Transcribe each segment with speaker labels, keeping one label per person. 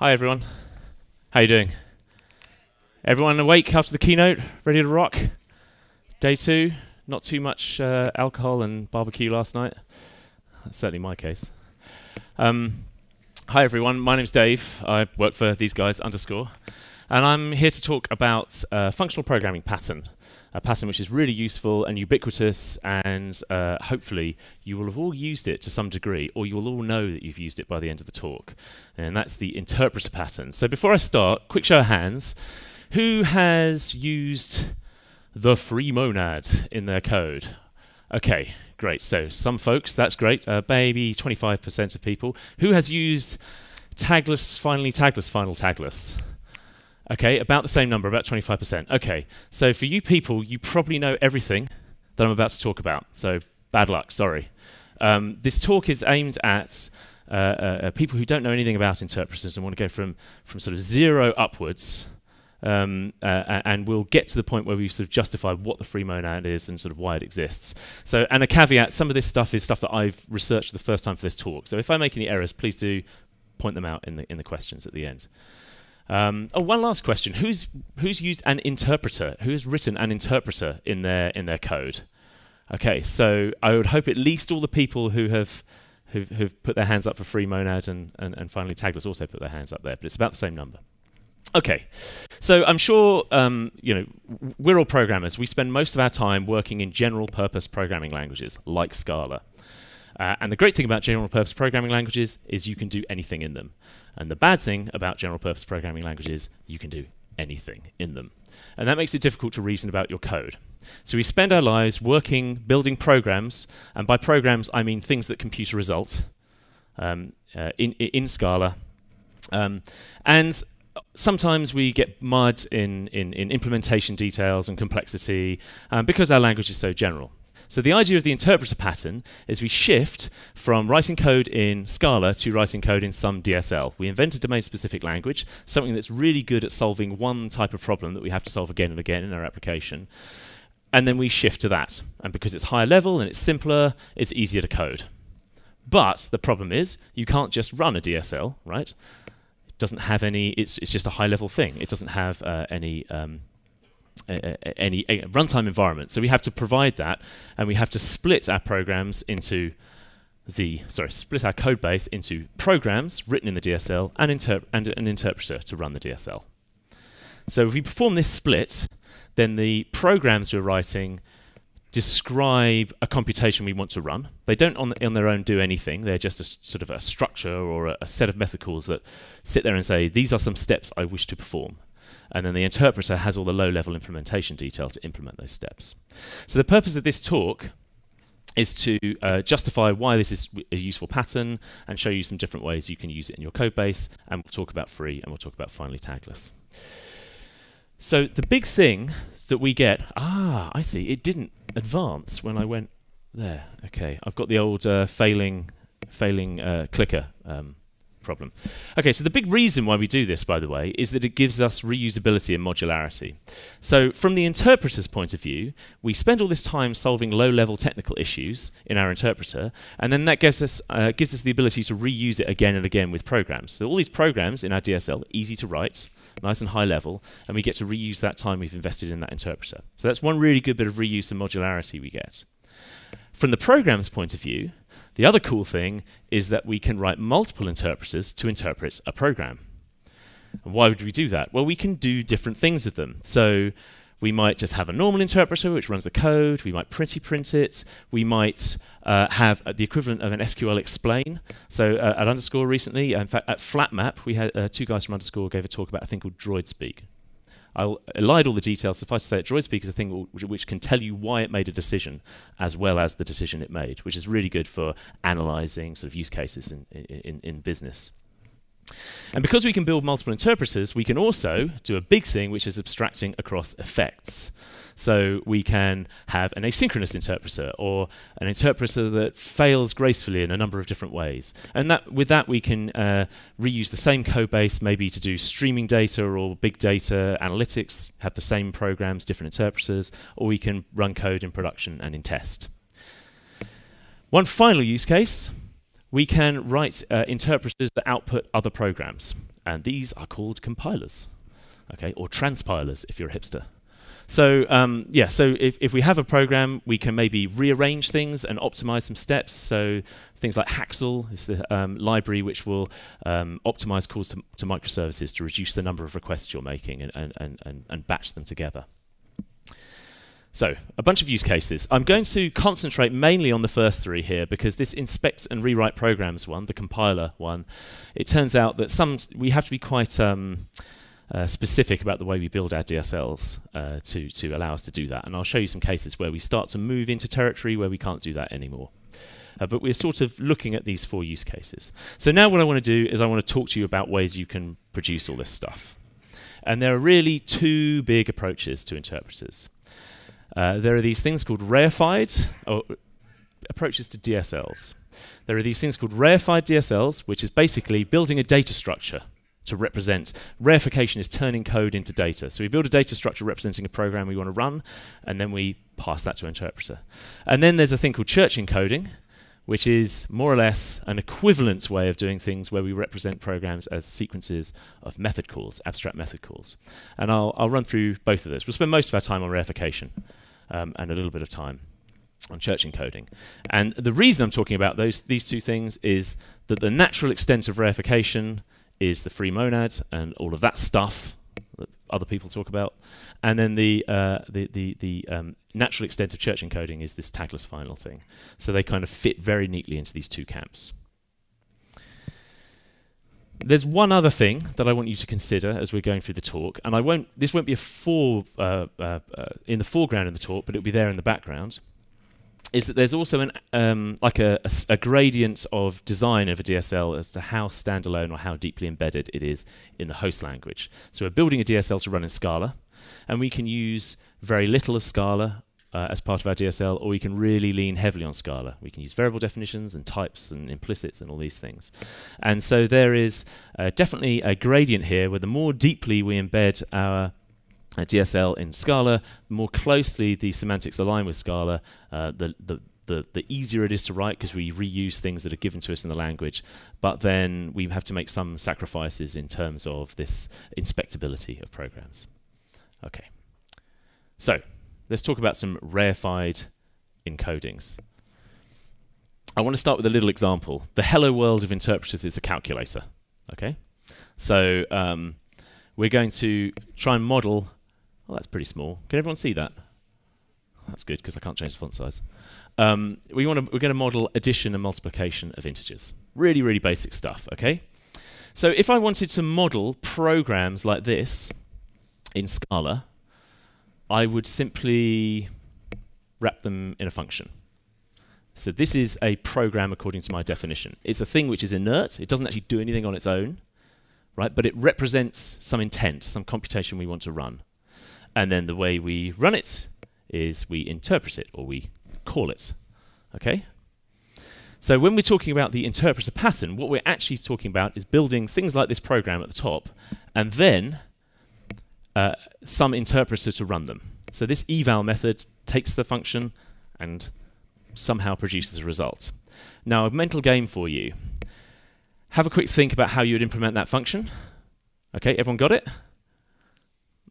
Speaker 1: Hi everyone. How you doing? Everyone awake after the keynote? Ready to rock? Day two. Not too much uh, alcohol and barbecue last night. That's certainly my case. Um, hi everyone. My name's Dave. I work for these guys underscore, and I'm here to talk about uh, functional programming pattern a pattern which is really useful and ubiquitous, and uh, hopefully you will have all used it to some degree, or you will all know that you've used it by the end of the talk. And that's the interpreter pattern. So before I start, quick show of hands. Who has used the free monad in their code? Okay, great. So some folks, that's great. Uh, maybe 25% of people. Who has used tagless, finally tagless, final tagless? Okay, about the same number, about 25%. Okay, so for you people, you probably know everything that I'm about to talk about. So bad luck, sorry. Um, this talk is aimed at uh, uh, uh, people who don't know anything about interpreters and want to go from, from sort of zero upwards. Um, uh, and we'll get to the point where we've sort of justified what the free monad is and sort of why it exists. So, and a caveat: some of this stuff is stuff that I've researched for the first time for this talk. So, if I make any errors, please do point them out in the in the questions at the end. Um, oh, one last question: Who's who's used an interpreter? Who has written an interpreter in their in their code? Okay, so I would hope at least all the people who have who've, who've put their hands up for free monad and, and, and finally tagless also put their hands up there, but it's about the same number. Okay, so I'm sure um, you know we're all programmers. We spend most of our time working in general purpose programming languages like Scala. Uh, and the great thing about general purpose programming languages is you can do anything in them. And the bad thing about general purpose programming languages, you can do anything in them. And that makes it difficult to reason about your code. So we spend our lives working, building programs, and by programs I mean things that compute a result um, uh, in, in Scala. Um, and sometimes we get mud in, in, in implementation details and complexity um, because our language is so general. So the idea of the interpreter pattern is we shift from writing code in Scala to writing code in some DSL. We invent a domain-specific language, something that's really good at solving one type of problem that we have to solve again and again in our application. And then we shift to that. And because it's higher level and it's simpler, it's easier to code. But the problem is you can't just run a DSL, right? It doesn't have any, it's, it's just a high level thing. It doesn't have uh, any um, any runtime environment. So we have to provide that, and we have to split our programs into the sorry split our code base into programs written in the DSL and, inter and an interpreter to run the DSL. So if we perform this split, then the programs we're writing describe a computation we want to run. They don't on, on their own do anything. They're just a sort of a structure or a, a set of method calls that sit there and say, these are some steps I wish to perform and then the interpreter has all the low-level implementation detail to implement those steps. So the purpose of this talk is to uh, justify why this is a useful pattern and show you some different ways you can use it in your code base, and we'll talk about free and we'll talk about finally tagless. So the big thing that we get, ah, I see, it didn't advance when I went there. Okay, I've got the old uh, failing, failing uh, clicker um, problem. Okay, so the big reason why we do this, by the way, is that it gives us reusability and modularity. So from the interpreter's point of view, we spend all this time solving low-level technical issues in our interpreter, and then that gives us, uh, gives us the ability to reuse it again and again with programs. So all these programs in our DSL, easy to write, nice and high level, and we get to reuse that time we've invested in that interpreter. So that's one really good bit of reuse and modularity we get. From the program's point of view, the other cool thing is that we can write multiple interpreters to interpret a program. And why would we do that? Well, we can do different things with them. So we might just have a normal interpreter which runs the code. We might pretty print it. We might uh, have the equivalent of an SQL explain. So uh, at Underscore recently, in fact, at FlatMap, we had uh, two guys from Underscore gave a talk about a thing called DroidSpeak. I'll elide all the details. Suffice to say, that DroidSpeak is a thing which, which, can tell you why it made a decision, as well as the decision it made, which is really good for analyzing sort of use cases in, in, in business. And because we can build multiple interpreters, we can also do a big thing, which is abstracting across effects. So we can have an asynchronous interpreter or an interpreter that fails gracefully in a number of different ways. And that with that we can uh, reuse the same code base maybe to do streaming data or big data analytics, have the same programs, different interpreters, or we can run code in production and in test. One final use case, we can write uh, interpreters that output other programs. and these are called compilers, okay, or transpilers if you're a hipster. So um, yeah, so if, if we have a program, we can maybe rearrange things and optimize some steps. So things like Haxl is the um, library which will um, optimize calls to, to, microservices to reduce the number of requests you're making and, and, and, and batch them together. So, a bunch of use cases. I'm going to concentrate mainly on the first three here because this inspect and rewrite programs one, the compiler one, it turns out that some we have to be quite um, uh, specific about the way we build our DSLs uh, to, to allow us to do that. And I'll show you some cases where we start to move into territory where we can't do that anymore. Uh, but we're sort of looking at these four use cases. So now what I want to do is I want to talk to you about ways you can produce all this stuff. And there are really two big approaches to interpreters. Uh, there are these things called reified approaches to DSLs. There are these things called reified DSLs, which is basically building a data structure to represent. Reification is turning code into data. So we build a data structure representing a program we want to run, and then we pass that to an interpreter. And then there's a thing called church encoding, which is more or less an equivalent way of doing things where we represent programs as sequences of method calls, abstract method calls. And I'll, I'll run through both of those. We'll spend most of our time on reification um, and a little bit of time on church encoding. And the reason I'm talking about those these two things is that the natural extent of reification is the free monad and all of that stuff that other people talk about. And then the uh, the the, the um, natural extent of church encoding is this tagless final thing. So they kind of fit very neatly into these two camps. There's one other thing that I want you to consider as we're going through the talk, and I won't. This won't be a fore uh, uh, uh, in the foreground in the talk, but it'll be there in the background is that there's also an um, like a, a, a, gradient of design of a DSL as to how standalone or how deeply embedded it is in the host language. So we're building a DSL to run in Scala, and we can use very little of Scala uh, as part of our DSL, or we can really lean heavily on Scala. We can use variable definitions and types and implicits and all these things. And so there is uh, definitely a gradient here where the more deeply we embed our uh, DSL in Scala, the more closely the semantics align with Scala, uh, the, the, the, the easier it is to write because we reuse things that are given to us in the language. But then we have to make some sacrifices in terms of this inspectability of programs. Okay. So let's talk about some reified encodings. I want to start with a little example. The hello world of interpreters is a calculator. Okay, so um, we're going to try and model well, that's pretty small. Can everyone see that? That's good because I can't change the font size. Um, we want to, we're going to model addition and multiplication of integers. Really, really basic stuff, okay? So if I wanted to model programs like this in Scala, I would simply wrap them in a function. So this is a program according to my definition. It's a thing which is inert. It doesn't actually do anything on its own, right? But it represents some intent, some computation we want to run. And then the way we run it is we interpret it or we call it. Okay? So when we're talking about the interpreter pattern, what we're actually talking about is building things like this program at the top and then uh, some interpreter to run them. So this eval method takes the function and somehow produces a result. Now, a mental game for you. Have a quick think about how you would implement that function. Okay, everyone got it?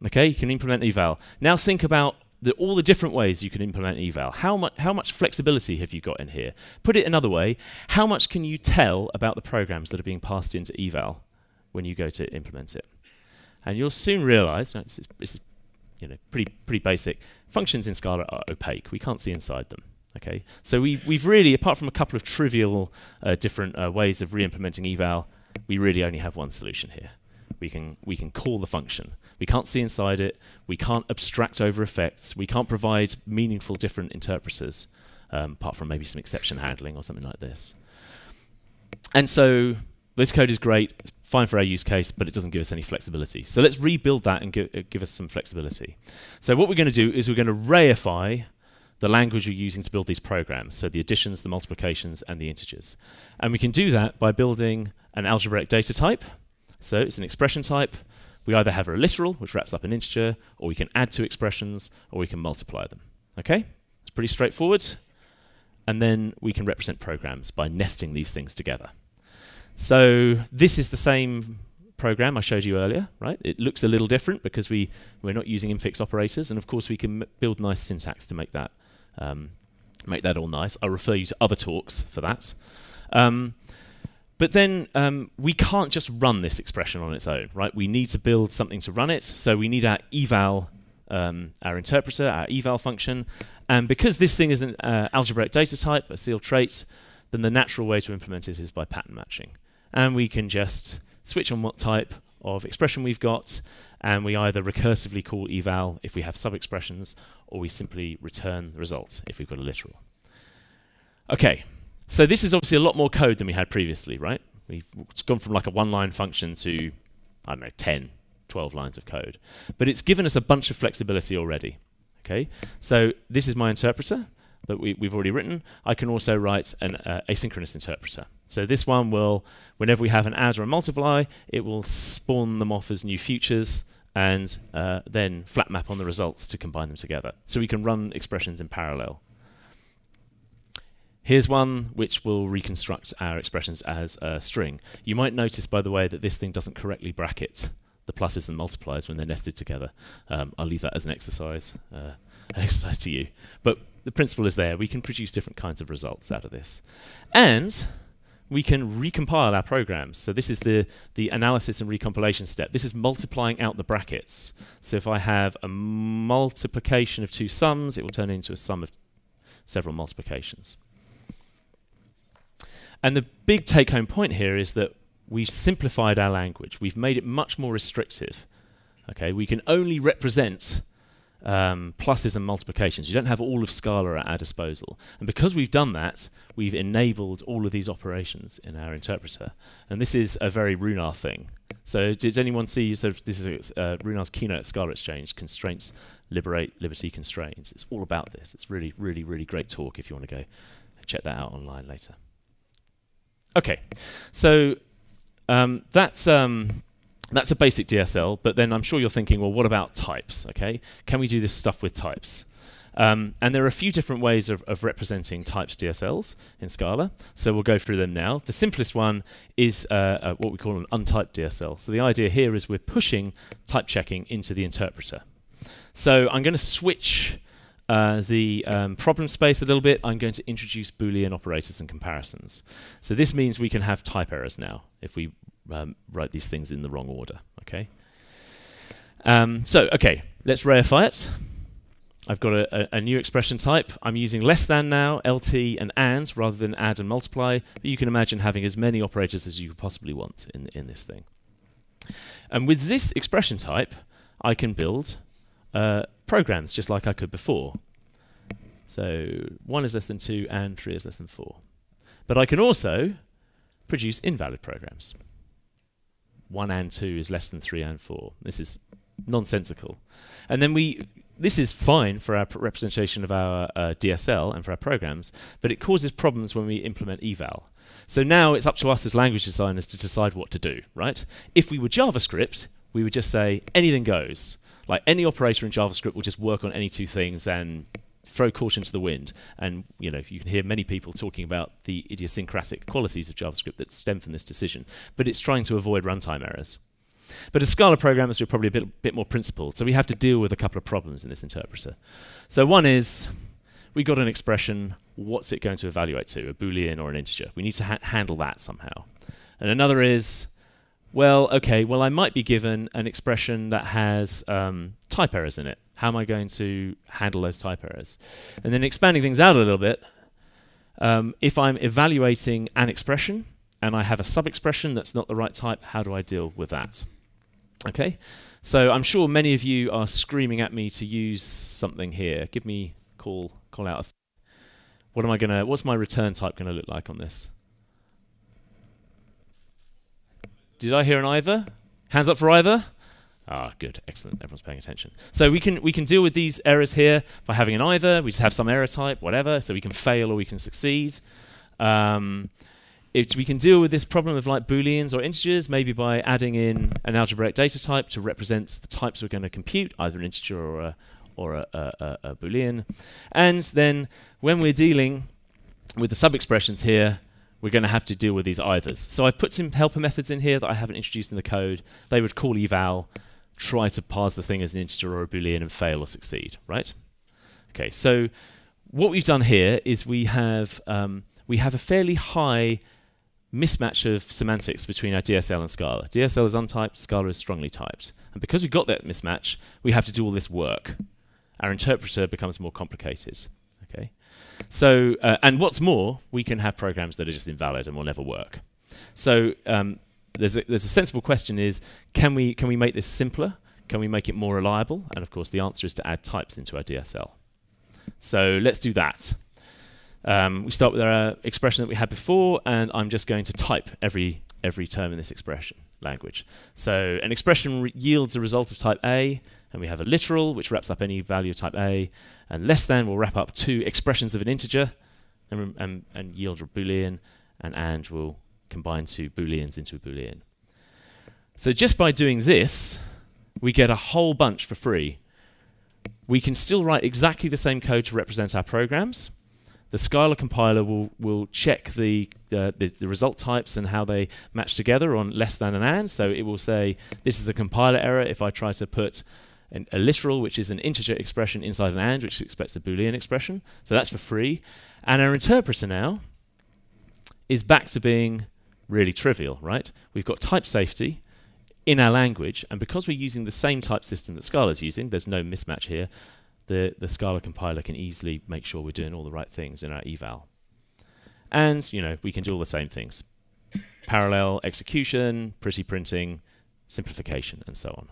Speaker 1: Okay, you can implement eval. Now think about the, all the different ways you can implement eval. How much, how much flexibility have you got in here? Put it another way, how much can you tell about the programs that are being passed into eval when you go to implement it? And you'll soon realize, no, is you know, pretty, pretty basic, functions in Scala are opaque. We can't see inside them. Okay, so we, we've really, apart from a couple of trivial uh, different uh, ways of re-implementing eval, we really only have one solution here. We can, we can call the function. We can't see inside it. We can't abstract over effects. We can't provide meaningful different interpreters, um, apart from maybe some exception handling or something like this. And so this code is great. It's fine for our use case, but it doesn't give us any flexibility. So let's rebuild that and give, uh, give us some flexibility. So what we're going to do is we're going to reify the language you're using to build these programs, so the additions, the multiplications, and the integers. And we can do that by building an algebraic data type. So it's an expression type we either have a literal, which wraps up an integer, or we can add two expressions, or we can multiply them. Okay? It's pretty straightforward. And then we can represent programs by nesting these things together. So this is the same program I showed you earlier, right? It looks a little different because we, we're not using infix operators, and of course we can build nice syntax to make that um, make that all nice. I'll refer you to other talks for that. Um, but then um, we can't just run this expression on its own, right? We need to build something to run it. So we need our eval, um, our interpreter, our eval function. And because this thing is an uh, algebraic data type, a sealed trait, then the natural way to implement it is by pattern matching. And we can just switch on what type of expression we've got, and we either recursively call eval if we have sub-expressions, or we simply return the result if we've got a literal. Okay, so this is obviously a lot more code than we had previously, right? We've gone from like a one-line function to, I don't know, 10, 12 lines of code. But it's given us a bunch of flexibility already. Okay, so this is my interpreter that we, have already written. I can also write an uh, asynchronous interpreter. So this one will, whenever we have an add or a multiply, it will spawn them off as new futures and uh, then flat map on the results to combine them together. So we can run expressions in parallel. Here's one which will reconstruct our expressions as a string. You might notice, by the way, that this thing doesn't correctly bracket the pluses and multipliers when they're nested together. Um, I'll leave that as an exercise, uh, an exercise to you. But the principle is there. We can produce different kinds of results out of this. And we can recompile our programs. So this is the, the analysis and recompilation step. This is multiplying out the brackets. So if I have a multiplication of two sums, it will turn into a sum of several multiplications. And the big take home point here is that we've simplified our language. We've made it much more restrictive. Okay, we can only represent um, pluses and multiplications. You don't have all of Scala at our disposal. And because we've done that, we've enabled all of these operations in our interpreter. And this is a very Runar thing. So did anyone see, so this is uh, Runar's keynote at Scala Exchange, Constraints, Liberate, Liberty Constraints. It's all about this. It's really, really, really great talk if you want to go check that out online later. Okay, so um, that's um, that's a basic DSL, but then I'm sure you're thinking, well, what about types? Okay, can we do this stuff with types? Um, and there are a few different ways of, of, representing types DSLs in Scala, so we'll go through them now. The simplest one is uh, uh, what we call an untyped DSL. So the idea here is we're pushing type checking into the interpreter. So I'm going to switch uh, the um, problem space a little bit, I'm going to introduce Boolean operators and comparisons. So this means we can have type errors now if we um, write these things in the wrong order. Okay. Um, so okay, let's reify it. I've got a, a, a, new expression type. I'm using less than now, LT and AND rather than add and multiply. But you can imagine having as many operators as you could possibly want in in this thing. And with this expression type, I can build uh, programs just like I could before. So 1 is less than 2 and 3 is less than 4. But I can also produce invalid programs. 1 and 2 is less than 3 and 4. This is nonsensical. And then we this is fine for our representation of our uh, DSL and for our programs, but it causes problems when we implement eval. So now it's up to us as language designers to decide what to do, right? If we were JavaScript, we would just say anything goes. Like any operator in JavaScript will just work on any two things and throw caution to the wind. And you know, you can hear many people talking about the idiosyncratic qualities of JavaScript that stem from this decision. But it's trying to avoid runtime errors. But as Scala programmers, we're probably a bit, bit more principled. So we have to deal with a couple of problems in this interpreter. So one is we got an expression. What's it going to evaluate to? A boolean or an integer? We need to ha handle that somehow. And another is well, okay, well, I might be given an expression that has um, type errors in it. How am I going to handle those type errors? And then expanding things out a little bit, um, if I'm evaluating an expression and I have a sub-expression that's not the right type, how do I deal with that? Okay, so I'm sure many of you are screaming at me to use something here. Give me call call out. What am I gonna? What's my return type gonna look like on this? Did I hear an either? Hands up for either? Ah, good, excellent. Everyone's paying attention. So we can we can deal with these errors here by having an either. We just have some error type, whatever. So we can fail or we can succeed. Um, it, we can deal with this problem of like booleans or integers maybe by adding in an algebraic data type to represent the types we're going to compute, either an integer or a or a, a, a boolean. And then when we're dealing with the sub expressions here, we're going to have to deal with these eithers. So I've put some helper methods in here that I haven't introduced in the code. They would call eval, try to parse the thing as an integer or a boolean and fail or succeed, right? Okay, so what we've done here is we have um, we have a fairly high mismatch of semantics between our DSL and Scala. DSL is untyped, Scala is strongly typed. And because we've got that mismatch, we have to do all this work. Our interpreter becomes more complicated. So uh, and what's more, we can have programs that are just invalid and will never work. So um, there's a, there's a sensible question: is can we can we make this simpler? Can we make it more reliable? And of course, the answer is to add types into our DSL. So let's do that. Um, we start with our expression that we had before, and I'm just going to type every every term in this expression language. So an expression yields a result of type A, and we have a literal, which wraps up any value of type A, and less than will wrap up two expressions of an integer, and, and, and yield a boolean, and and will combine two booleans into a boolean. So just by doing this, we get a whole bunch for free. We can still write exactly the same code to represent our programs, the Scala compiler will, will check the, uh, the, the, result types and how they match together on less than an and. So it will say, this is a compiler error if I try to put an, a literal, which is an integer expression, inside an and, which expects a Boolean expression. So that's for free. And our interpreter now is back to being really trivial, right? We've got type safety in our language, and because we're using the same type system that Scala is using, there's no mismatch here, the, the Scala compiler can easily make sure we're doing all the right things in our eval. And, you know, we can do all the same things. Parallel execution, pretty printing, simplification, and so on.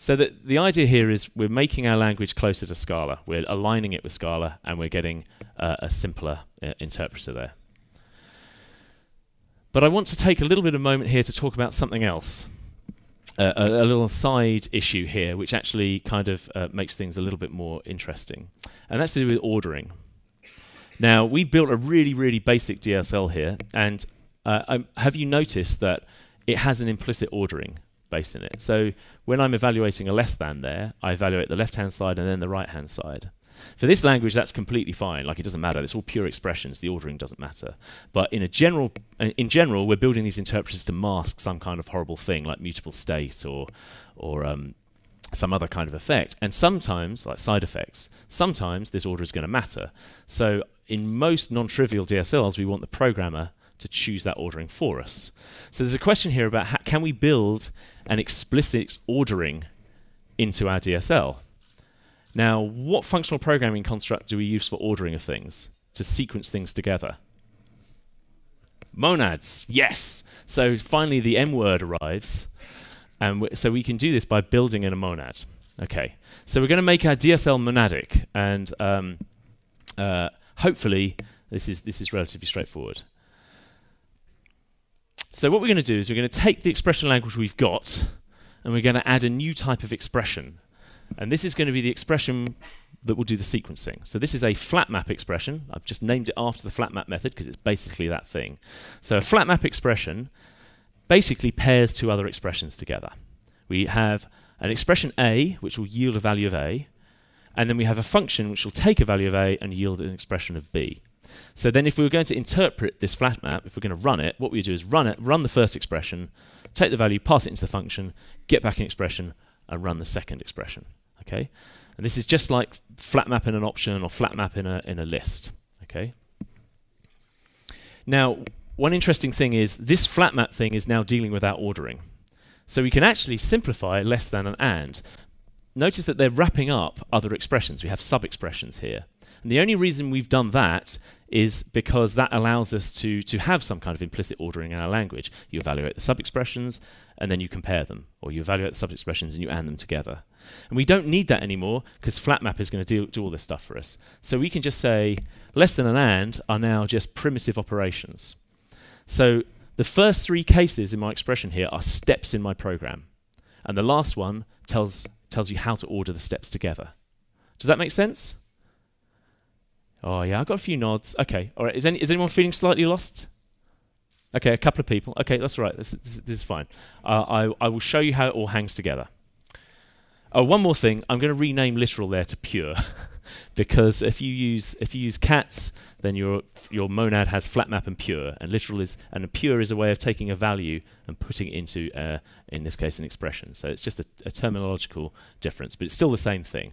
Speaker 1: So the, the idea here is we're making our language closer to Scala. We're aligning it with Scala, and we're getting uh, a simpler uh, interpreter there. But I want to take a little bit of a moment here to talk about something else a, a, little side issue here, which actually kind of uh, makes things a little bit more interesting, and that's to do with ordering. Now we've built a really, really basic DSL here, and uh, have you noticed that it has an implicit ordering based in it? So when I'm evaluating a less than there, I evaluate the left-hand side and then the right-hand side. For this language, that's completely fine. Like it doesn't matter. It's all pure expressions. The ordering doesn't matter. But in a general, in general, we're building these interpreters to mask some kind of horrible thing, like mutable state or, or um, some other kind of effect. And sometimes, like side effects, sometimes this order is going to matter. So in most non-trivial DSLs, we want the programmer to choose that ordering for us. So there's a question here about how, can we build an explicit ordering into our DSL? Now, what functional programming construct do we use for ordering of things, to sequence things together? Monads, yes. So finally the M word arrives. And so we can do this by building in a monad. Okay, so we're going to make our DSL monadic, and um, uh, hopefully this is this is relatively straightforward. So what we're going to do is we're going to take the expression language we've got, and we're going to add a new type of expression. And this is going to be the expression that will do the sequencing. So this is a flat map expression. I've just named it after the flat map method because it's basically that thing. So a flat map expression basically pairs two other expressions together. We have an expression A, which will yield a value of A, and then we have a function which will take a value of A and yield an expression of B. So then if we were going to interpret this flat map, if we're going to run it, what we do is run it, run the first expression, take the value, pass it into the function, get back an expression, and run the second expression. Okay, and this is just like flat map in an option or flat map in a in a list. Okay. Now, one interesting thing is this flat map thing is now dealing with our ordering. So we can actually simplify less than an and. Notice that they're wrapping up other expressions. We have sub-expressions here. And the only reason we've done that is because that allows us to, to have some kind of implicit ordering in our language. You evaluate the sub-expressions, and then you compare them, or you evaluate the sub-expressions and you add them together. And we don't need that anymore because FlatMap is going to do, do all this stuff for us. So we can just say less than an AND are now just primitive operations. So the first three cases in my expression here are steps in my program. And the last one tells, tells you how to order the steps together. Does that make sense? Oh yeah, I've got a few nods. Okay, all right. Is, any, is anyone feeling slightly lost? Okay, a couple of people. Okay, that's all right. This, this, this is fine. Uh, I, I will show you how it all hangs together. Oh, one more thing. I'm going to rename literal there to pure. because if you use if you use cats, then your your monad has flat map and pure, and literal is and a pure is a way of taking a value and putting it into uh, in this case an expression. So it's just a, a terminological difference, but it's still the same thing.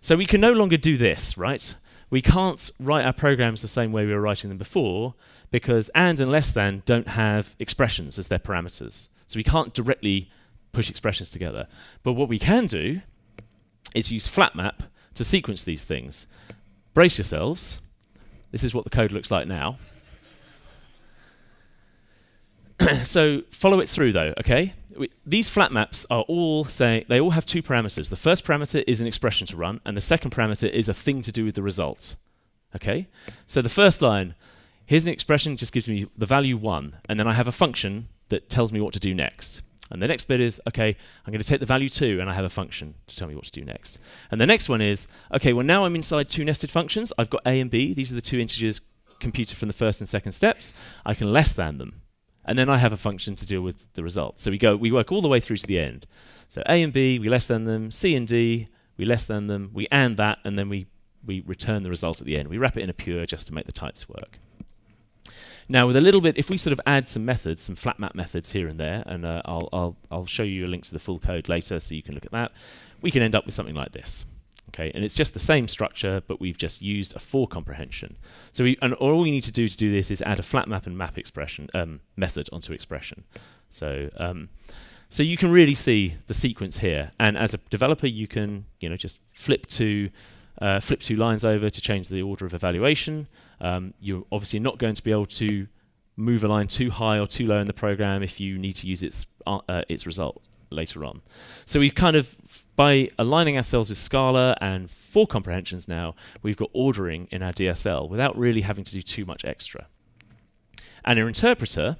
Speaker 1: So we can no longer do this, right? We can't write our programs the same way we were writing them before because and and less than don't have expressions as their parameters. So we can't directly push expressions together. But what we can do is use flatmap to sequence these things. Brace yourselves. This is what the code looks like now. so follow it through though, okay? We, these flat maps are all saying they all have two parameters. The first parameter is an expression to run, and the second parameter is a thing to do with the result. Okay? So the first line, here's an expression, just gives me the value 1, and then I have a function that tells me what to do next. And the next bit is, okay, I'm going to take the value 2 and I have a function to tell me what to do next. And the next one is, okay, well now I'm inside two nested functions. I've got a and b. These are the two integers computed from the first and second steps. I can less than them. And then I have a function to deal with the result. So we go, we work all the way through to the end. So a and b, we less than them. c and d, we less than them. We and that, and then we, we return the result at the end. We wrap it in a pure just to make the types work. Now, with a little bit, if we sort of add some methods, some flat map methods here and there, and uh, I'll, I'll, I'll show you a link to the full code later so you can look at that, we can end up with something like this. Okay, and it's just the same structure, but we've just used a for comprehension. So we, and all we need to do to do this is add a flat map and map expression um, method onto expression. So um, so you can really see the sequence here, and as a developer, you can you know just flip to uh, flip two lines over to change the order of evaluation. Um, you're obviously not going to be able to move a line too high or too low in the program if you need to use its uh, its result later on. So we've kind of, by aligning ourselves with Scala and for comprehensions now, we've got ordering in our DSL without really having to do too much extra. And our interpreter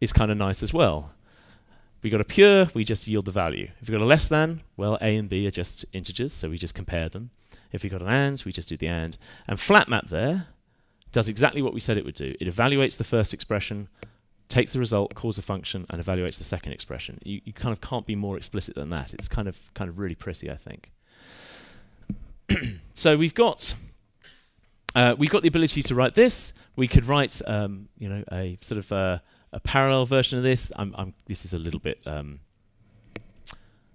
Speaker 1: is kind of nice as well. We got a pure, we just yield the value. If we got a less than, well, a and b are just integers, so we just compare them. If we got an and, we just do the and. And flat map there does exactly what we said it would do. It evaluates the first expression, takes the result, calls a function, and evaluates the second expression. You, you kind of can't be more explicit than that. It's kind of kind of really pretty, I think. so we've got uh, we've got the ability to write this. We could write um, you know a sort of uh, a parallel version of this. I'm, I'm, this is a little bit um,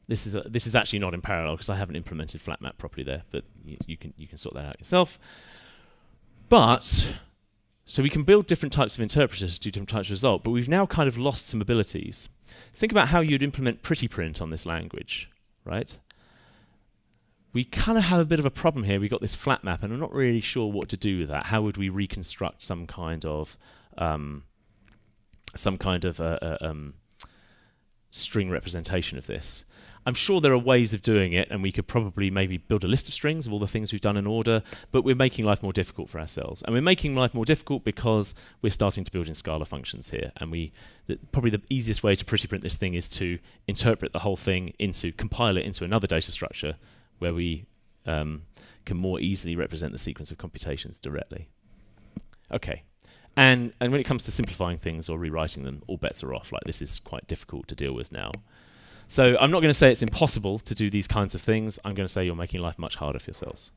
Speaker 1: this is a, this is actually not in parallel because I haven't implemented flat map properly there, but you can you can sort that out yourself. But so we can build different types of interpreters to do different types of result, but we've now kind of lost some abilities. Think about how you'd implement pretty print on this language, right? We kind of have a bit of a problem here. We've got this flat map, and I'm not really sure what to do with that. How would we reconstruct some kind of um, some kind of uh, uh, um, string representation of this? I'm sure there are ways of doing it, and we could probably maybe build a list of strings of all the things we've done in order, but we're making life more difficult for ourselves. And we're making life more difficult because we're starting to build in Scala functions here. And we the, probably the easiest way to pretty print this thing is to interpret the whole thing into, compile it into another data structure where we um, can more easily represent the sequence of computations directly. Okay. And, and when it comes to simplifying things or rewriting them, all bets are off. Like this is quite difficult to deal with now. So I'm not going to say it's impossible to do these kinds of things. I'm going to say you're making life much harder for yourselves.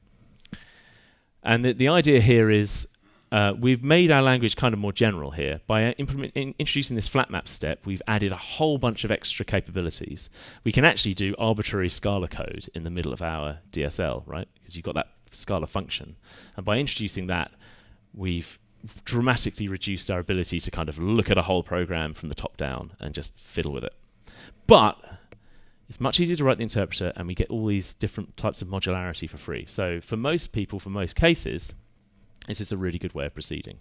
Speaker 1: And the, the idea here is uh, we've made our language kind of more general here. By uh, in introducing this flat map step, we've added a whole bunch of extra capabilities. We can actually do arbitrary Scala code in the middle of our DSL, right? Because you've got that Scala function. And by introducing that, we've dramatically reduced our ability to kind of look at a whole program from the top down and just fiddle with it. But it's much easier to write the interpreter, and we get all these different types of modularity for free. So for most people, for most cases, this is a really good way of proceeding.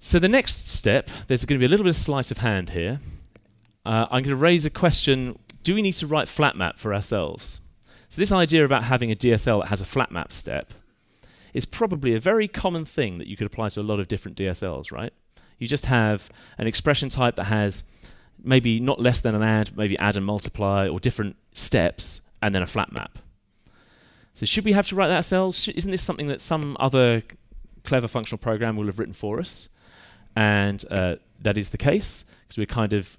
Speaker 1: So the next step, there's going to be a little bit of sleight of hand here. Uh, I'm going to raise a question, do we need to write flat map for ourselves? So this idea about having a DSL that has a flat map step is probably a very common thing that you could apply to a lot of different DSLs, right? You just have an expression type that has maybe not less than an add, maybe add and multiply, or different steps, and then a flat map. So should we have to write that ourselves? Isn't this something that some other clever functional program will have written for us? And uh, that is the case, because we're kind of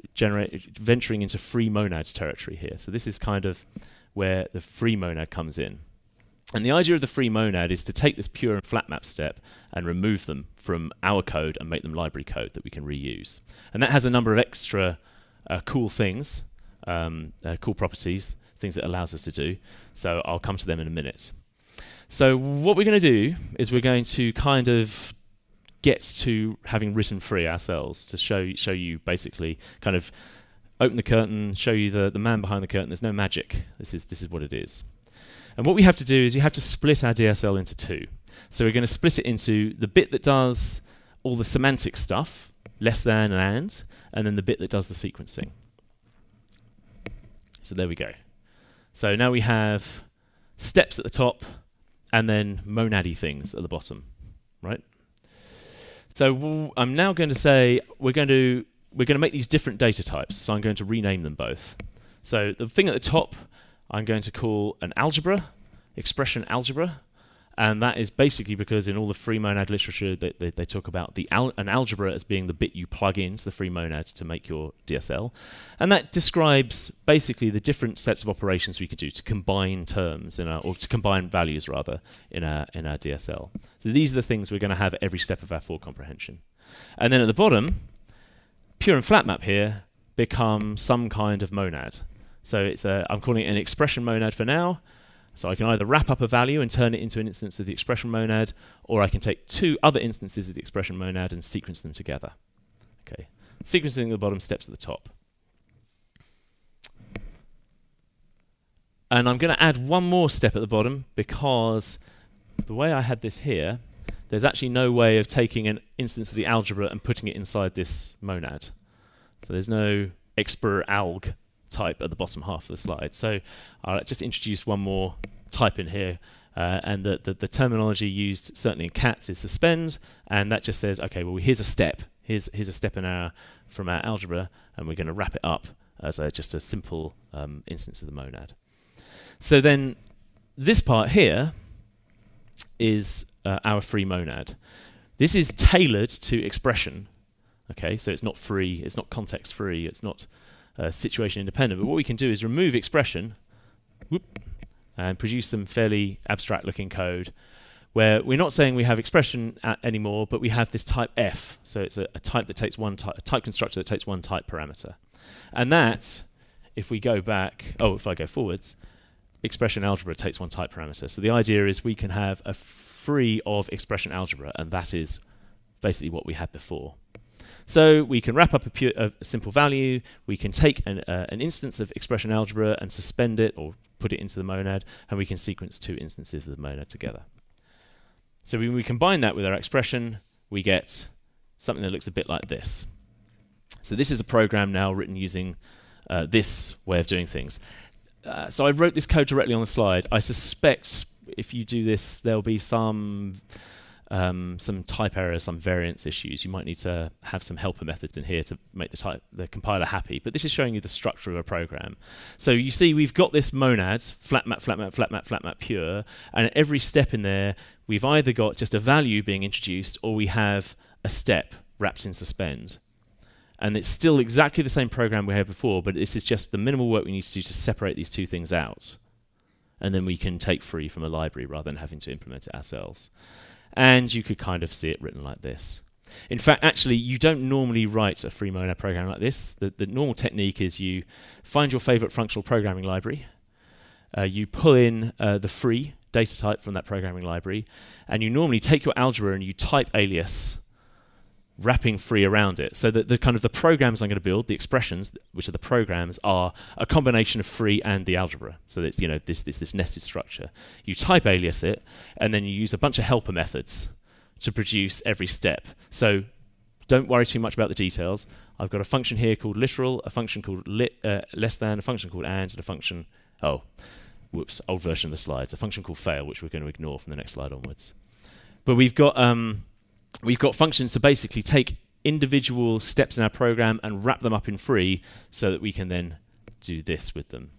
Speaker 1: venturing into free monads territory here. So this is kind of where the free monad comes in. And the idea of the free monad is to take this pure and flat map step and remove them from our code and make them library code that we can reuse. And that has a number of extra uh, cool things, um, uh, cool properties, things that allows us to do. So I'll come to them in a minute. So what we're going to do is we're going to kind of get to having written free ourselves to show show you basically kind of open the curtain, show you the, the man behind the curtain. There's no magic. This is this is what it is. And what we have to do is you have to split our DSL into two. So we're going to split it into the bit that does all the semantic stuff, less than and and, and then the bit that does the sequencing. So there we go. So now we have steps at the top and then monady things at the bottom, right? So I'm now going to say we're going to we're going to make these different data types. So I'm going to rename them both. So the thing at the top I'm going to call an algebra, expression algebra, and that is basically because in all the free monad literature they, they, they talk about the al an algebra as being the bit you plug into the free monad to make your DSL, and that describes basically the different sets of operations we could do to combine terms in our, or to combine values rather in our in our DSL. So these are the things we're going to have at every step of our for comprehension, and then at the bottom, pure and flat map here become some kind of monad. So it's a, I'm calling it an expression monad for now. So I can either wrap up a value and turn it into an instance of the expression monad, or I can take two other instances of the expression monad and sequence them together. Okay, sequencing at the bottom, steps at the top. And I'm going to add one more step at the bottom because the way I had this here, there's actually no way of taking an instance of the algebra and putting it inside this monad. So there's no expr alg type at the bottom half of the slide. So I'll just introduce one more type in here. Uh, and the, the, the, terminology used certainly in cats is suspend, and that just says, okay, well, here's a step. Here's, here's a step in our, from our algebra, and we're going to wrap it up as a, just a simple um, instance of the monad. So then this part here is uh, our free monad. This is tailored to expression. Okay, so it's not free, it's not context free, it's not situation independent. But what we can do is remove expression whoop, and produce some fairly abstract looking code where we're not saying we have expression anymore, but we have this type f. So it's a, a type that takes one type, a type constructor that takes one type parameter. And that, if we go back, oh, if I go forwards, expression algebra takes one type parameter. So the idea is we can have a free of expression algebra, and that is basically what we had before. So we can wrap up a, pure, a simple value, we can take an, uh, an instance of expression algebra and suspend it or put it into the monad, and we can sequence two instances of the monad together. So when we combine that with our expression, we get something that looks a bit like this. So this is a program now written using uh, this way of doing things. Uh, so I wrote this code directly on the slide. I suspect if you do this, there'll be some um, some type errors, some variance issues. You might need to have some helper methods in here to make the type the compiler happy. But this is showing you the structure of a program. So you see we've got this monad, flat map, flat map, flat map, flat map, pure, and at every step in there, we've either got just a value being introduced or we have a step wrapped in suspend. And it's still exactly the same program we had before, but this is just the minimal work we need to do to separate these two things out. And then we can take free from a library rather than having to implement it ourselves and you could kind of see it written like this. In fact, actually, you don't normally write a free monad program like this. The, the normal technique is you find your favorite functional programming library, uh, you pull in uh, the free data type from that programming library, and you normally take your algebra and you type alias wrapping free around it. So that the kind of the programs I'm going to build, the expressions, which are the programs, are a combination of free and the algebra. So it's you know this this this nested structure. You type alias it, and then you use a bunch of helper methods to produce every step. So don't worry too much about the details. I've got a function here called literal, a function called lit, uh, less than, a function called and, and a function, oh, whoops, old version of the slides, a function called fail, which we're going to ignore from the next slide onwards. But we've got um, we've got functions to basically take individual steps in our program and wrap them up in free so that we can then do this with them.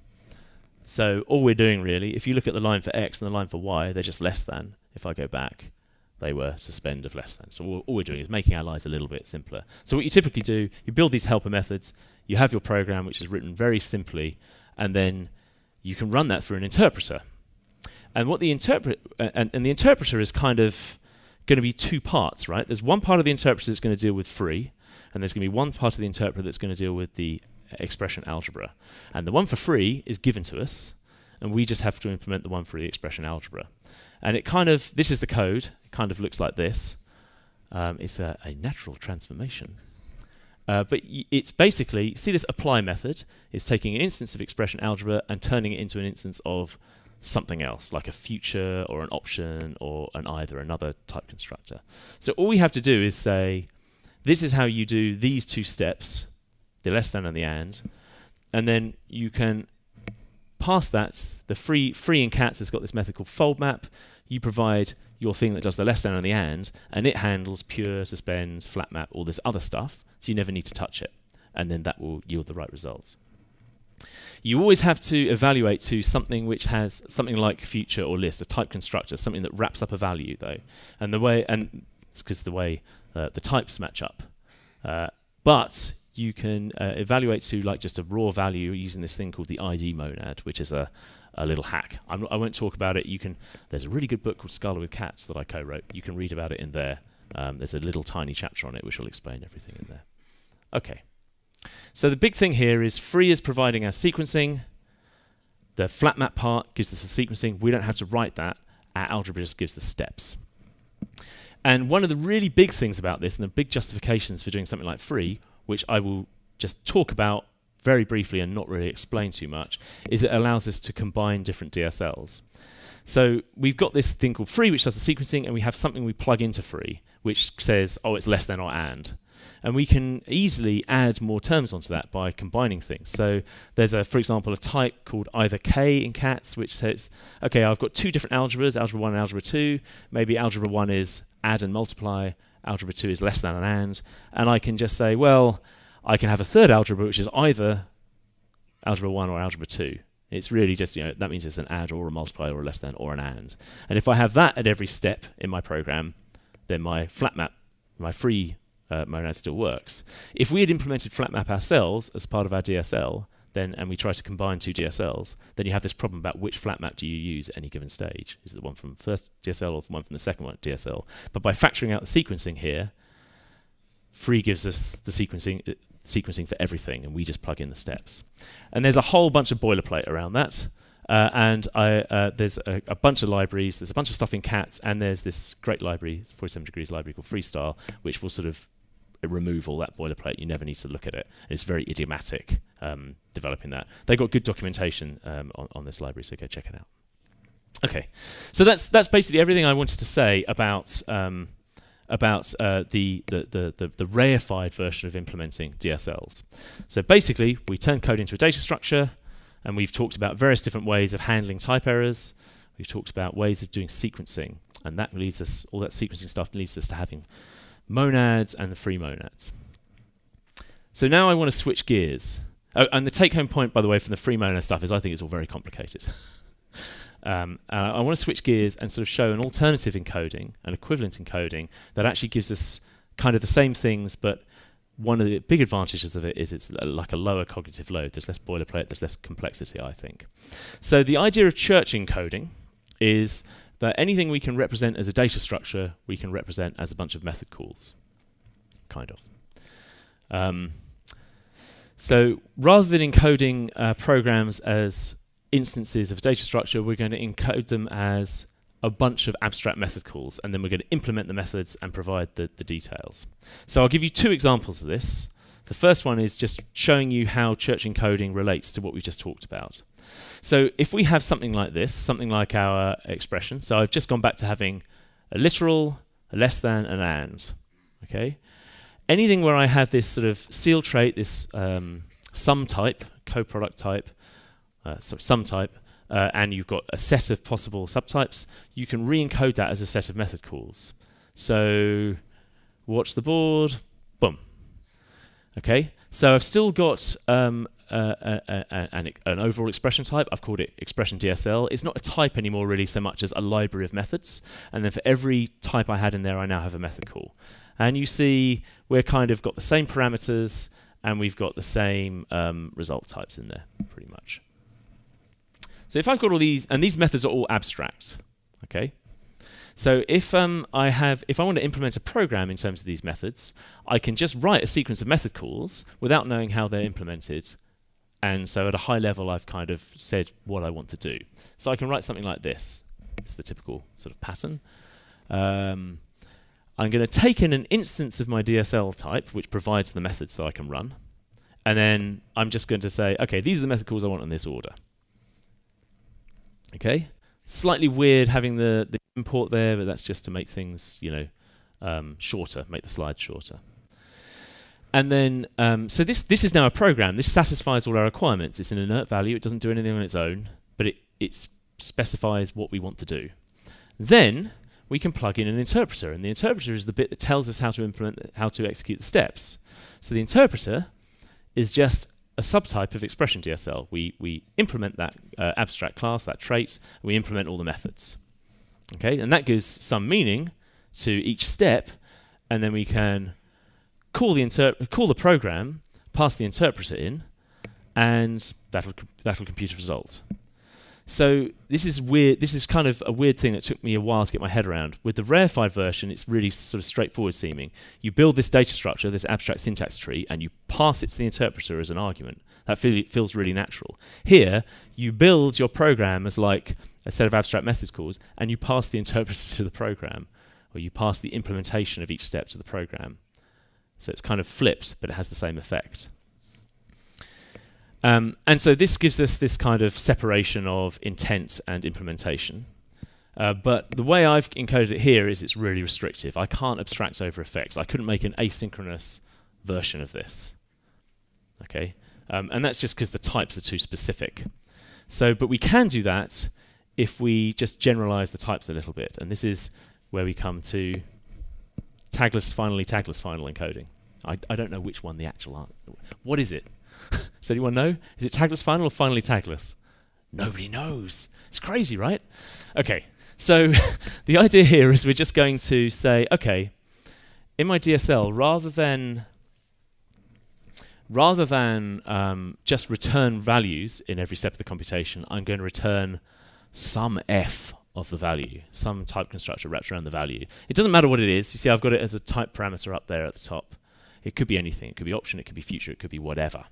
Speaker 1: So all we're doing really, if you look at the line for x and the line for y, they're just less than. If I go back, they were suspend of less than. So all, all we're doing is making our lives a little bit simpler. So what you typically do, you build these helper methods, you have your program which is written very simply, and then you can run that through an interpreter. And what the interpret uh, and, and the interpreter is kind of going to be two parts, right? There's one part of the interpreter that's going to deal with free, and there's going to be one part of the interpreter that's going to deal with the expression algebra. And the one for free is given to us, and we just have to implement the one for the expression algebra. And it kind of, this is the code, it kind of looks like this. Um, it's a, a, natural transformation. Uh, but it's basically, see this apply method is taking an instance of expression algebra and turning it into an instance of something else, like a future or an option or an either, another type constructor. So all we have to do is say, this is how you do these two steps, the less than and the and, and then you can pass that, the free, free in cats has got this method called fold map. You provide your thing that does the less than and the and, and it handles pure, suspend, flat map, all this other stuff, so you never need to touch it. And then that will yield the right results. You always have to evaluate to something which has something like future or list, a type constructor, something that wraps up a value though. And the way, and it's because the way uh, the types match up. Uh, but you can uh, evaluate to like just a raw value using this thing called the ID monad, which is a, a little hack. I'm, I will not talk about it. You can. There's a really good book called Scala with Cats that I co-wrote. You can read about it in there. Um, there's a little tiny chapter on it which will explain everything in there. Okay. So the big thing here is free is providing our sequencing. The flat map part gives us the sequencing. We don't have to write that. Our algebra just gives the steps. And one of the really big things about this and the big justifications for doing something like free which I will just talk about very briefly and not really explain too much, is it allows us to combine different DSLs. So we've got this thing called free, which does the sequencing, and we have something we plug into free, which says, oh, it's less than or and. And we can easily add more terms onto that by combining things. So there's, a, for example, a type called EitherK in cats, which says, okay, I've got two different algebras, algebra 1 and algebra 2. Maybe algebra 1 is add and multiply, algebra 2 is less than an and, and I can just say, well, I can have a third algebra which is either algebra 1 or algebra 2. It's really just, you know, that means it's an add or a multiply or a less than or an and. And if I have that at every step in my program, then my flat map, my free uh, monad still works. If we had implemented flat map ourselves as part of our DSL, then and we try to combine two DSLs, then you have this problem about which flat map do you use at any given stage. Is it the one from the first DSL or the one from the second one DSL? But by factoring out the sequencing here, free gives us the sequencing uh, sequencing for everything, and we just plug in the steps. And there's a whole bunch of boilerplate around that. Uh, and I, uh, there's a, a, bunch of libraries, there's a bunch of stuff in cats, and there's this great library, 47 degrees library called Freestyle, which will sort of remove all that boilerplate. You never need to look at it. It's very idiomatic um, developing that. They've got good documentation um, on, on this library, so go check it out. Okay, so that's that's basically everything I wanted to say about um, about uh, the, the, the, the, the reified version of implementing DSLs. So basically, we turn code into a data structure, and we've talked about various different ways of handling type errors. We've talked about ways of doing sequencing, and that leads us all that sequencing stuff leads us to having monads and the free monads. So now I want to switch gears. Oh, and the take home point, by the way, from the free monad stuff is I think it's all very complicated. um, I want to switch gears and sort of show an alternative encoding, an equivalent encoding, that actually gives us kind of the same things, but one of the big advantages of it is it's like a lower cognitive load. There's less boilerplate, there's less complexity, I think. So the idea of church encoding is that anything we can represent as a data structure, we can represent as a bunch of method calls, kind of. Um, so rather than encoding uh, programs as instances of a data structure, we're going to encode them as a bunch of abstract method calls, and then we're going to implement the methods and provide the, the details. So I'll give you two examples of this. The first one is just showing you how church encoding relates to what we just talked about. So if we have something like this, something like our expression, so I've just gone back to having a literal, a less than, an and. Okay, anything where I have this sort of sealed trait, this um, sum type, coproduct type, uh, sorry, sum type, uh, and you've got a set of possible subtypes, you can re-encode that as a set of method calls. So watch the board, boom. Okay, so I've still got um, an, an, overall expression type. I've called it expression DSL. It's not a type anymore, really, so much as a library of methods. And then for every type I had in there, I now have a method call. And you see we're kind of got the same parameters and we've got the same um, result types in there, pretty much. So if I've got all these, and these methods are all abstract, okay? So if um, I have, if I want to implement a program in terms of these methods, I can just write a sequence of method calls without knowing how they're implemented. And so at a high level, I've kind of said what I want to do. So I can write something like this. It's the typical sort of pattern. Um, I'm going to take in an instance of my DSL type, which provides the methods that I can run. And then I'm just going to say, okay, these are the method calls I want in this order. Okay? Slightly weird having the, the import there, but that's just to make things, you know, um, shorter, make the slide shorter. And then, um, so this this is now a program. This satisfies all our requirements. It's an inert value. It doesn't do anything on its own, but it it specifies what we want to do. Then we can plug in an interpreter, and the interpreter is the bit that tells us how to implement, how to execute the steps. So the interpreter is just a subtype of expression DSL. We we implement that uh, abstract class, that trait, we implement all the methods. Okay, and that gives some meaning to each step, and then we can call the interp- call the program, pass the interpreter in, and that'll that'll compute a result. So this is weird. This is kind of a weird thing that took me a while to get my head around. With the reified version, it's really sort of straightforward seeming. You build this data structure, this abstract syntax tree, and you pass it to the interpreter as an argument. That feel, feels really natural. Here, you build your program as like a set of abstract methods calls, and you pass the interpreter to the program, or you pass the implementation of each step to the program. So it's kind of flipped, but it has the same effect. Um, and so this gives us this kind of separation of intent and implementation. Uh, but the way I've encoded it here is it's really restrictive. I can't abstract over effects. I couldn't make an asynchronous version of this. Okay, um, and that's just because the types are too specific. So, but we can do that if we just generalize the types a little bit. And this is where we come to tagless finally tagless final encoding. I, I don't know which one the actual are. What is it? Does anyone know? Is it tagless final or finally tagless? Nobody knows. It's crazy, right? Okay, so the idea here is we're just going to say, okay, in my DSL, rather than rather than um, just return values in every step of the computation, I'm going to return some f of the value, some type constructor wrapped around the value. It doesn't matter what it is. You see, I've got it as a type parameter up there at the top. It could be anything. It could be option. It could be future. It could be whatever.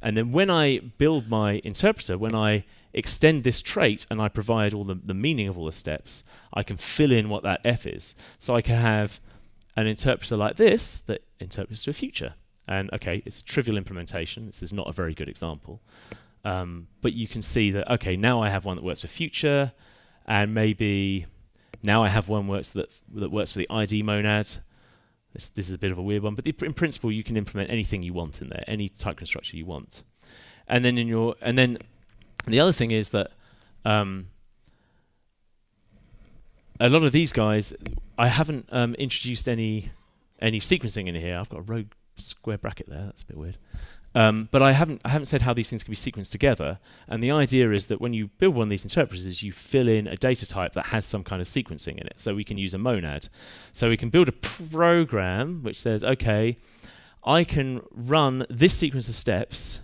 Speaker 1: And then when I build my interpreter, when I extend this trait and I provide all the, the meaning of all the steps, I can fill in what that f is. So I can have an interpreter like this that interprets to a future. And okay, it's a trivial implementation. This is not a very good example. Um, but you can see that, okay, now I have one that works for future, and maybe now I have one works that that works for the ID monad. This, this is a bit of a weird one, but the, in principle, you can implement anything you want in there, any type constructor you want. And then in your and then the other thing is that um, a lot of these guys, I haven't um, introduced any any sequencing in here. I've got a rogue square bracket there. That's a bit weird. Um, but I haven't I haven't said how these things can be sequenced together. And the idea is that when you build one of these interpreters, you fill in a data type that has some kind of sequencing in it. So we can use a monad. So we can build a program which says, okay, I can run this sequence of steps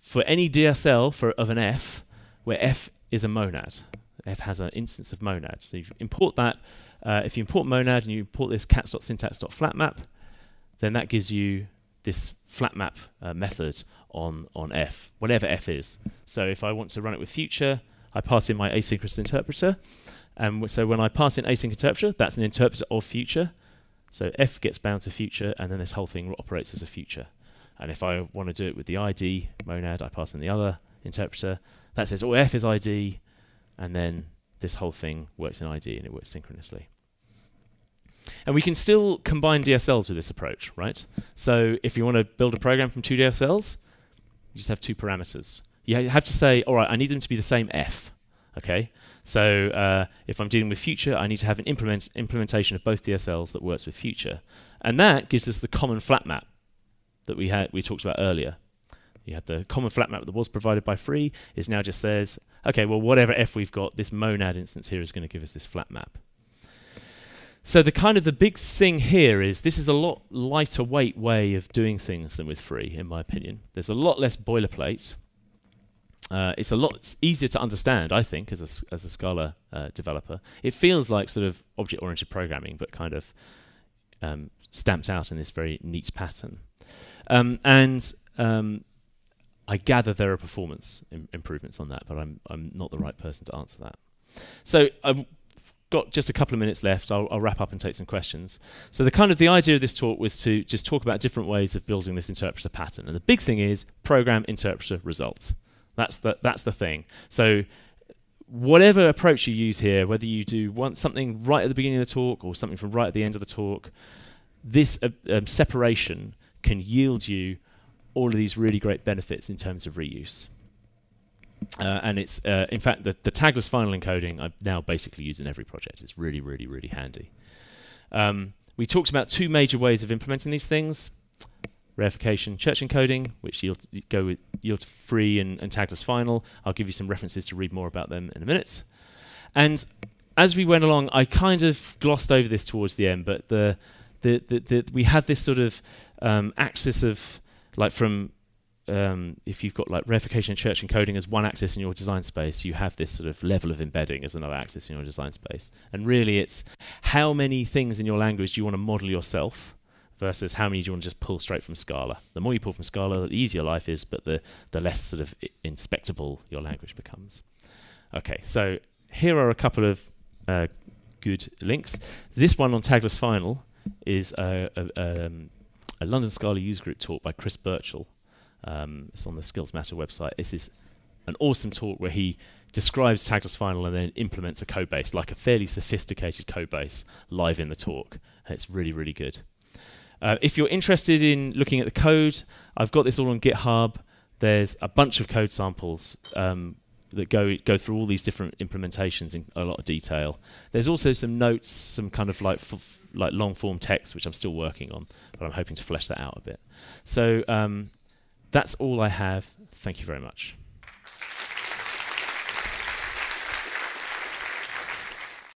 Speaker 1: for any DSL for of an f, where f is a monad. f has an instance of monad. So you import that. Uh, if you import monad and you import this cats.syntax.flatmap, then that gives you this flat map uh, method on, on f, whatever f is. So if I want to run it with future, I pass in my asynchronous interpreter. And so when I pass in async interpreter, that's an interpreter of future. So f gets bound to future, and then this whole thing operates as a future. And if I want to do it with the ID monad, I pass in the other interpreter. That says, oh, f is ID, and then this whole thing works in ID, and it works synchronously. And we can still combine DSLs with this approach, right? So if you want to build a program from two DSLs, you just have two parameters. You have to say, all right, I need them to be the same f, okay? So uh, if I'm dealing with future, I need to have an implement implementation of both DSLs that works with future. And that gives us the common flat map that we had we talked about earlier. You have the common flat map that was provided by free is now just says, okay, well, whatever f we've got, this monad instance here is going to give us this flat map. So the kind of the big thing here is this is a lot lighter weight way of doing things than with free, in my opinion. There's a lot less boilerplate. uh, it's a lot easier to understand, I think, as a, as a Scala uh, developer. It feels like sort of object-oriented programming, but kind of um, stamped out in this very neat pattern. Um, and um, I gather there are performance Im improvements on that, but I'm I'm not the right person to answer that. So I've got just a couple of minutes left. I'll, I'll, wrap up and take some questions. So the kind of the idea of this talk was to just talk about different ways of building this interpreter pattern. And the big thing is program interpreter result. That's the that's the thing. So whatever approach you use here, whether you do want something right at the beginning of the talk or something from right at the end of the talk, this uh, um, separation can yield you all of these really great benefits in terms of reuse. Uh, and it's, uh, in fact, the, the tagless final encoding I now basically use in every project. It's really, really, really handy. Um, we talked about two major ways of implementing these things. Reification church encoding, which you'll go with yield free and, and tagless final. I'll give you some references to read more about them in a minute. And as we went along, I kind of glossed over this towards the end, but the, the, the, the we have this sort of um, axis of like from um, if you've got like reification and church encoding as one axis in your design space, you have this sort of level of embedding as another axis in your design space. And really, it's how many things in your language do you want to model yourself versus how many do you want to just pull straight from Scala. The more you pull from Scala, the easier life is, but the, the less sort of inspectable your language becomes. Okay, so here are a couple of uh, good links. This one on Tagless Final is a, a, um, a London Scala user group talk by Chris Birchall. Um, it's on the Skills Matter website. This is an awesome talk where he describes Tagless Final and then implements a code base, like a fairly sophisticated code base, live in the talk. And it's really, really good. Uh, if you're interested in looking at the code, I've got this all on GitHub. There's a bunch of code samples um, that go go through all these different implementations in a lot of detail. There's also some notes, some kind of like like long form text, which I'm still working on, but I'm hoping to flesh that out a bit. So um, that's all I have. Thank you very much.